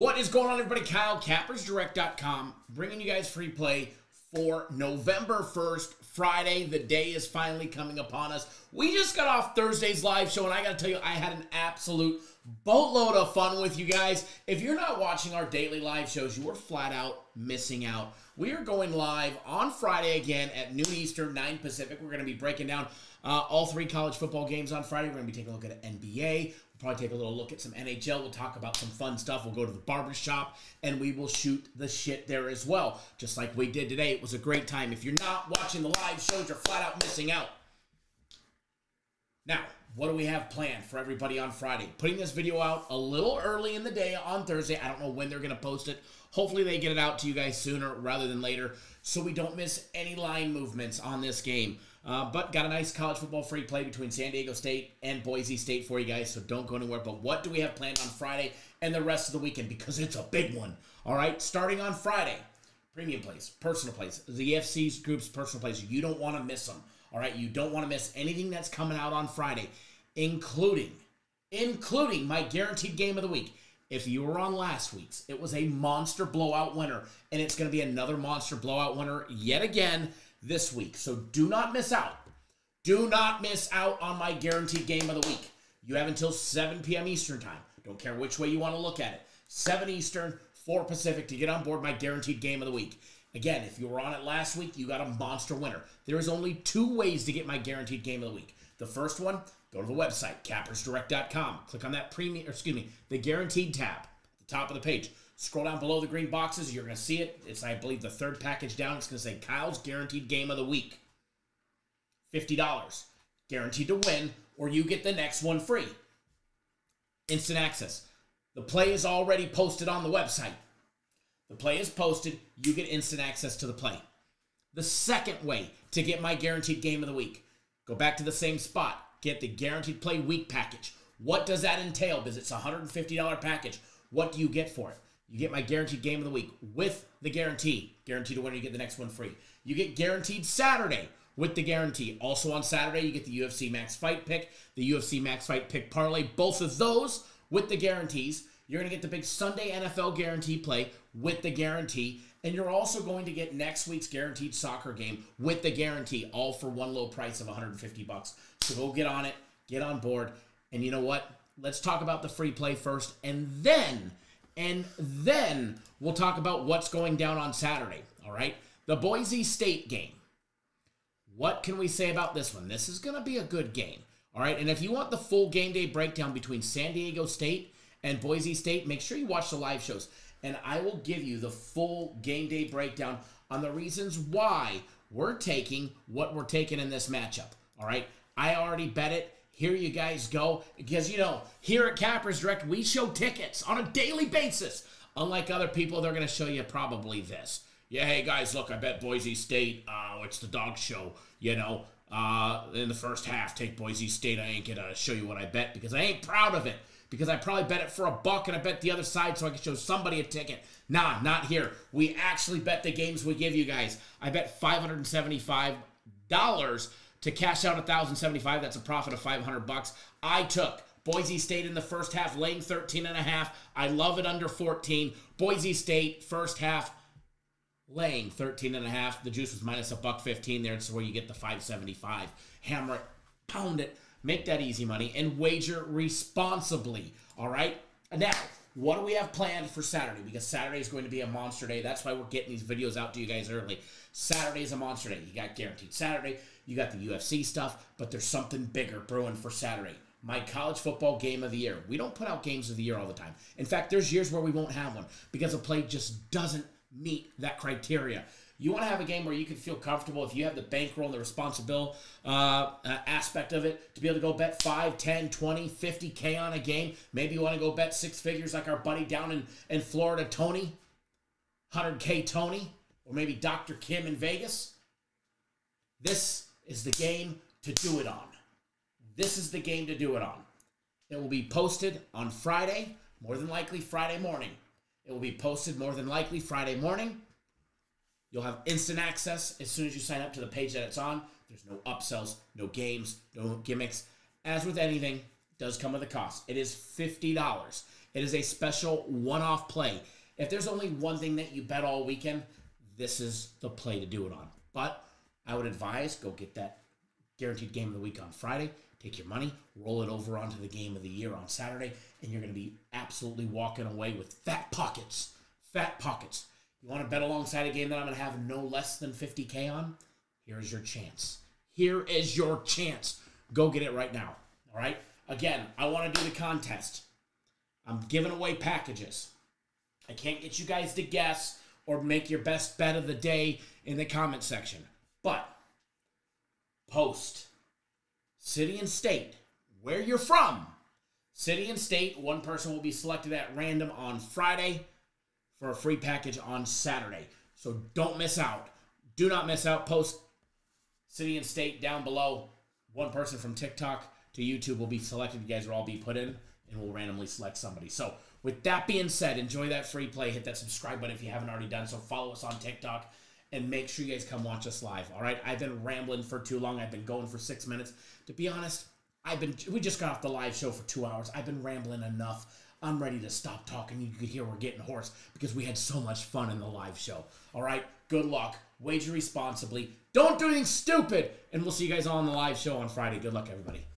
What is going on, everybody? Kyle, CappersDirect.com, bringing you guys free play for November 1st, Friday. The day is finally coming upon us. We just got off Thursday's live show, and I got to tell you, I had an absolute boatload of fun with you guys. If you're not watching our daily live shows, you are flat out missing out. We are going live on Friday again at noon Eastern, 9 Pacific. We're going to be breaking down uh, all three college football games on Friday. We're going to be taking a look at NBA probably take a little look at some NHL. We'll talk about some fun stuff. We'll go to the barber shop and we will shoot the shit there as well. Just like we did today. It was a great time. If you're not watching the live shows, you're flat out missing out. Now, what do we have planned for everybody on Friday? Putting this video out a little early in the day on Thursday. I don't know when they're going to post it. Hopefully, they get it out to you guys sooner rather than later so we don't miss any line movements on this game. Uh, but got a nice college football free play between San Diego State and Boise State for you guys, so don't go anywhere. But what do we have planned on Friday and the rest of the weekend? Because it's a big one. All right, starting on Friday, premium plays, personal plays, the FC's group's personal plays. You don't want to miss them. All right, you don't want to miss anything that's coming out on Friday, including, including my guaranteed game of the week. If you were on last week's, it was a monster blowout winner, and it's going to be another monster blowout winner yet again this week. So do not miss out. Do not miss out on my guaranteed game of the week. You have until 7 p.m. Eastern Time. Don't care which way you want to look at it. 7 Eastern, 4 Pacific to get on board my guaranteed game of the week. Again, if you were on it last week, you got a monster winner. There is only two ways to get my guaranteed game of the week. The first one, go to the website, cappersdirect.com. Click on that premium, excuse me, the guaranteed tab at the top of the page. Scroll down below the green boxes. You're going to see it. It's, I believe, the third package down. It's going to say Kyle's Guaranteed Game of the Week. $50. Guaranteed to win, or you get the next one free. Instant access. The play is already posted on the website. The play is posted. You get instant access to the play. The second way to get my Guaranteed Game of the Week go back to the same spot. Get the Guaranteed Play Week package. What does that entail? Because it's a $150 package. What do you get for it? You get my guaranteed game of the week with the guarantee. Guaranteed to win, you get the next one free. You get guaranteed Saturday with the guarantee. Also on Saturday, you get the UFC Max Fight Pick, the UFC Max Fight Pick Parlay. Both of those with the guarantees. You're going to get the big Sunday NFL guarantee play with the guarantee. And you're also going to get next week's guaranteed soccer game with the guarantee, all for one low price of 150 bucks. So go get on it, get on board. And you know what? Let's talk about the free play first, and then and then we'll talk about what's going down on Saturday. All right. The Boise State game. What can we say about this one? This is going to be a good game. All right. And if you want the full game day breakdown between San Diego State and Boise State, make sure you watch the live shows. And I will give you the full game day breakdown on the reasons why we're taking what we're taking in this matchup. All right. I already bet it here you guys go. Because, you know, here at Cappers Direct, we show tickets on a daily basis. Unlike other people, they're going to show you probably this. Yeah, hey guys, look, I bet Boise State, uh, it's the dog show, you know. Uh, in the first half, take Boise State. I ain't gonna show you what I bet because I ain't proud of it. Because I probably bet it for a buck and I bet the other side so I can show somebody a ticket. Nah, not here. We actually bet the games we give you guys. I bet $575 to cash out 1075 that's a profit of 500 bucks. I took. Boise state in the first half laying 13 and a half. I love it under 14 boise state first half laying 13 and a half. The juice was minus a buck 15 there. It's where you get the 575 hammer it pound it make that easy money and wager responsibly all right now what do we have planned for Saturday? Because Saturday is going to be a monster day. That's why we're getting these videos out to you guys early. Saturday is a monster day. You got guaranteed Saturday. You got the UFC stuff, but there's something bigger brewing for Saturday. My college football game of the year. We don't put out games of the year all the time. In fact, there's years where we won't have one because a play just doesn't meet that criteria. You want to have a game where you can feel comfortable if you have the bankroll and the responsible uh, aspect of it to be able to go bet 5, 10, 20, 50K on a game. Maybe you want to go bet six figures like our buddy down in, in Florida, Tony, 100K Tony, or maybe Dr. Kim in Vegas. This is the game to do it on. This is the game to do it on. It will be posted on Friday, more than likely Friday morning. It will be posted more than likely Friday morning. You'll have instant access as soon as you sign up to the page that it's on. There's no upsells, no games, no gimmicks. As with anything, does come with a cost. It is $50. It is a special one off play. If there's only one thing that you bet all weekend, this is the play to do it on. But I would advise go get that guaranteed game of the week on Friday. Take your money, roll it over onto the game of the year on Saturday, and you're going to be absolutely walking away with fat pockets. Fat pockets. You want to bet alongside a game that I'm going to have no less than 50K on? Here's your chance. Here is your chance. Go get it right now. All right? Again, I want to do the contest. I'm giving away packages. I can't get you guys to guess or make your best bet of the day in the comment section. But post city and state where you're from. City and state, one person will be selected at random on Friday for a free package on Saturday. So don't miss out. Do not miss out. Post city and state down below. One person from TikTok to YouTube will be selected. You guys will all be put in, and we'll randomly select somebody. So, with that being said, enjoy that free play. Hit that subscribe button if you haven't already done so. Follow us on TikTok, and make sure you guys come watch us live. All right? I've been rambling for too long. I've been going for six minutes. To be honest, I've been. We just got off the live show for two hours. I've been rambling enough. I'm ready to stop talking. You can hear we're getting hoarse because we had so much fun in the live show. All right? Good luck. Wager responsibly. Don't do anything stupid. And we'll see you guys all on the live show on Friday. Good luck, everybody.